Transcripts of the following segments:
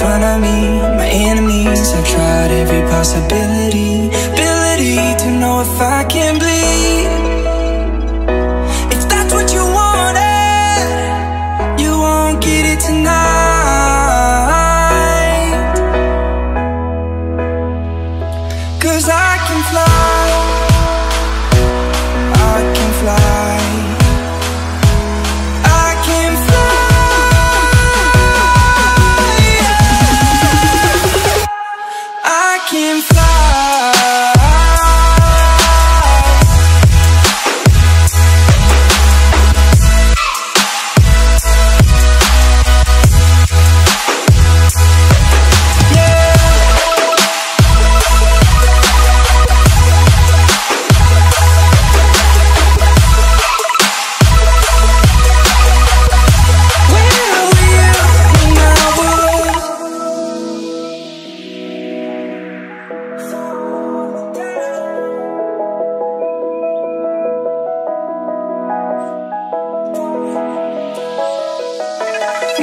front of me, my enemies. I've tried every possibility, ability to know if I can bleed. If that's what you wanted, you won't get it tonight. Cause I can fly,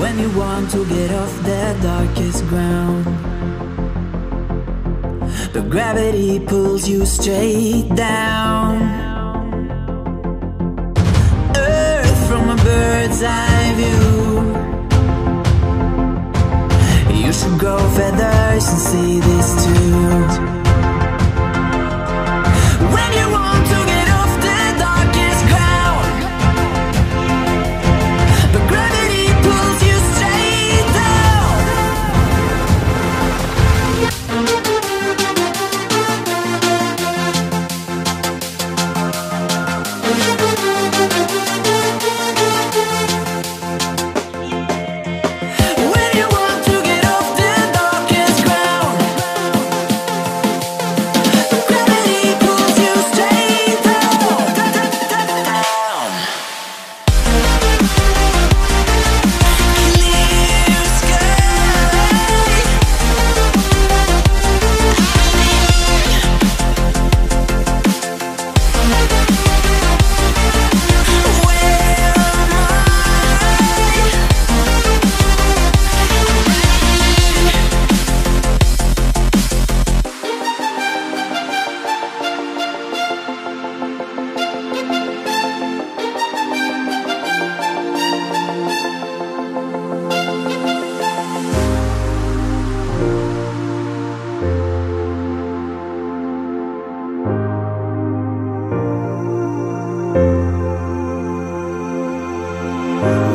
When you want to get off the darkest ground, the gravity pulls you straight down. Earth from a bird's eye view. You should grow feathers and see this too.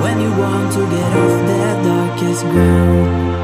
When you want to get off the darkest ground.